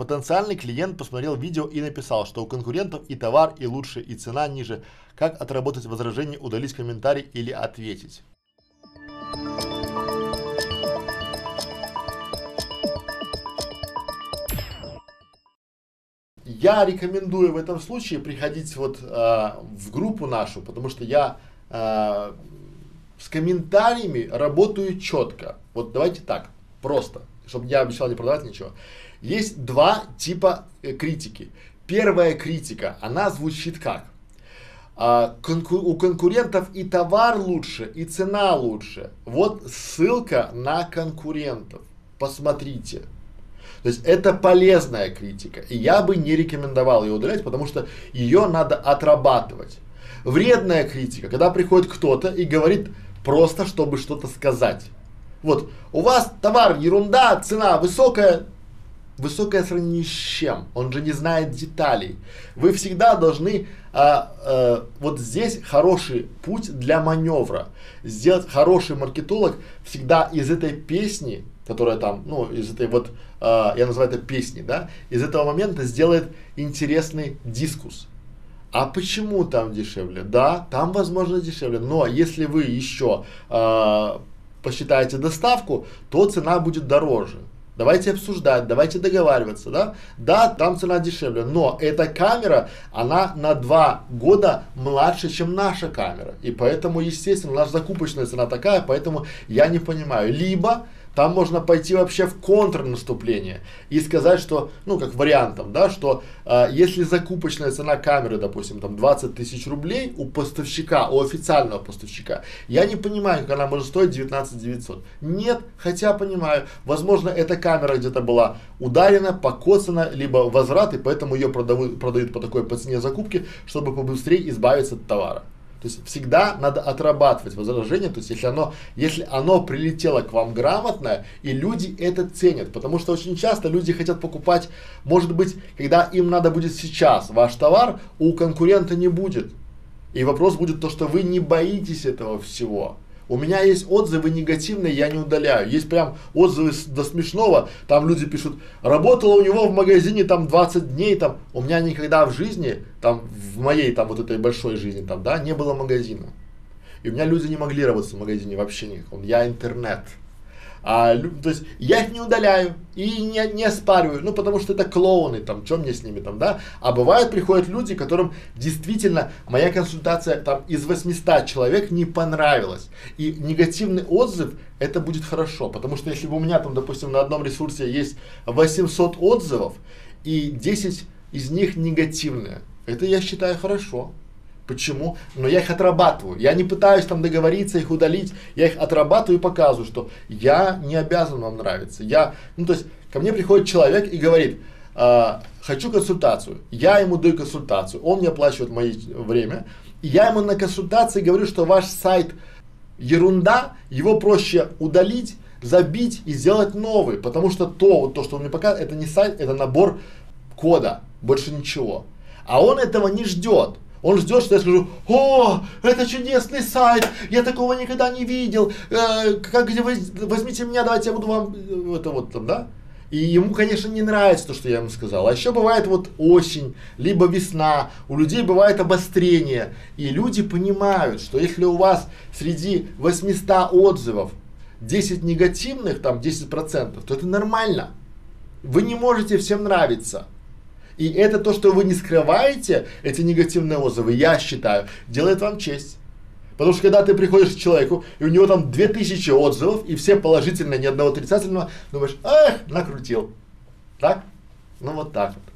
потенциальный клиент посмотрел видео и написал, что у конкурентов и товар, и лучше, и цена ниже. Как отработать возражение, удалить комментарий или ответить? Я рекомендую в этом случае приходить вот э, в группу нашу, потому что я э, с комментариями работаю четко. Вот давайте так, просто, чтобы я обещал не продавать ничего. Есть два типа э, критики. Первая критика, она звучит как? А, конку у конкурентов и товар лучше, и цена лучше. Вот ссылка на конкурентов. Посмотрите. То есть это полезная критика. И я бы не рекомендовал ее удалять, потому что ее надо отрабатывать. Вредная критика, когда приходит кто-то и говорит просто, чтобы что-то сказать. Вот, у вас товар ерунда, цена высокая, высокое сравнение с чем? Он же не знает деталей. Вы всегда должны, а, а, вот здесь хороший путь для маневра. Сделать хороший маркетолог всегда из этой песни, которая там, ну, из этой вот, а, я называю это песни, да, из этого момента сделает интересный дискус. А почему там дешевле? Да, там возможно дешевле, но если вы еще э, посчитаете доставку, то цена будет дороже. Давайте обсуждать, давайте договариваться, да? Да, там цена дешевле, но эта камера, она на два года младше, чем наша камера. И поэтому, естественно, наша закупочная цена такая, поэтому я не понимаю. Либо там можно пойти вообще в контрнаступление и сказать, что, ну, как вариантом, да, что э, если закупочная цена камеры, допустим, там 20 тысяч рублей у поставщика, у официального поставщика, я не понимаю, как она может стоить 19 900. Нет, хотя понимаю, возможно, эта камера где-то была ударена, покоцана, либо возврат, и поэтому ее продают, продают по такой по цене закупки, чтобы побыстрее избавиться от товара. То есть всегда надо отрабатывать возражение, то есть если оно, если оно прилетело к вам грамотно, и люди это ценят, потому что очень часто люди хотят покупать, может быть, когда им надо будет сейчас ваш товар, у конкурента не будет. И вопрос будет то, что вы не боитесь этого всего. У меня есть отзывы негативные, я не удаляю. Есть прям отзывы до смешного, там люди пишут, работала у него в магазине там 20 дней, там, у меня никогда в жизни, там, в моей там вот этой большой жизни, там, да, не было магазина. И у меня люди не могли работать в магазине вообще никаком. Я интернет. А, то есть я их не удаляю и не, не оспариваю, ну потому что это клоуны, там, что мне с ними там, да. А бывают, приходят люди, которым действительно моя консультация там из 800 человек не понравилась. И негативный отзыв, это будет хорошо, потому что если бы у меня там, допустим, на одном ресурсе есть 800 отзывов и 10 из них негативные, это я считаю хорошо. Почему? Но я их отрабатываю. Я не пытаюсь там договориться, их удалить. Я их отрабатываю и показываю, что я не обязан вам нравиться. Я, ну то есть, ко мне приходит человек и говорит, э, хочу консультацию. Я ему даю консультацию, он мне оплачивает мое время. И я ему на консультации говорю, что ваш сайт ерунда, его проще удалить, забить и сделать новый. Потому что то, вот то, что он мне показывает, это не сайт, это набор кода, больше ничего. А он этого не ждет. Он ждет, что я скажу, о, это чудесный сайт, я такого никогда не видел, э, как, возьмите меня, давайте я буду вам, э, это вот там, да? И ему, конечно, не нравится то, что я ему сказал. А еще бывает вот осень, либо весна, у людей бывает обострение. И люди понимают, что если у вас среди 800 отзывов 10 негативных, там 10%, то это нормально. Вы не можете всем нравиться. И это то, что вы не скрываете, эти негативные отзывы, я считаю, делает вам честь. Потому что когда ты приходишь к человеку, и у него там 2000 отзывов, и все положительные, ни одного отрицательного, думаешь, эх, накрутил. Так? Ну вот так вот.